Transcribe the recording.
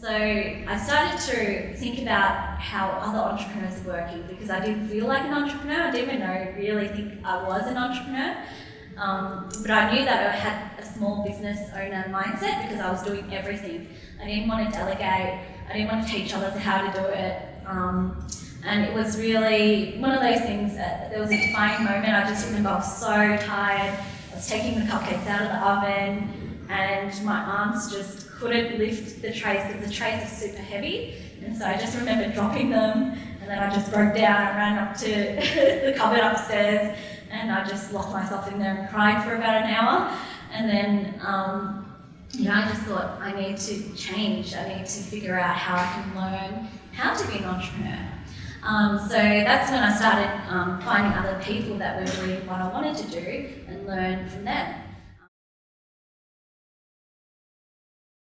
so I started to think about how other entrepreneurs are working because I didn't feel like an entrepreneur. I didn't even know, really think I was an entrepreneur. Um, but I knew that I had a small business owner mindset because I was doing everything. I didn't want to delegate. I didn't want to teach others how to do it. Um, and it was really one of those things that there was a defining moment. I just remember I was so tired. I was taking the cupcakes out of the oven and my arms just couldn't lift the trays because the trays are super heavy. And so I just remember dropping them and then I just broke down and ran up to the cupboard upstairs and I just locked myself in there and cried for about an hour. And then, um, you know, I just thought I need to change. I need to figure out how I can learn how to be an entrepreneur. Um, so that's when I started um, finding other people that were doing what I wanted to do and learn from them.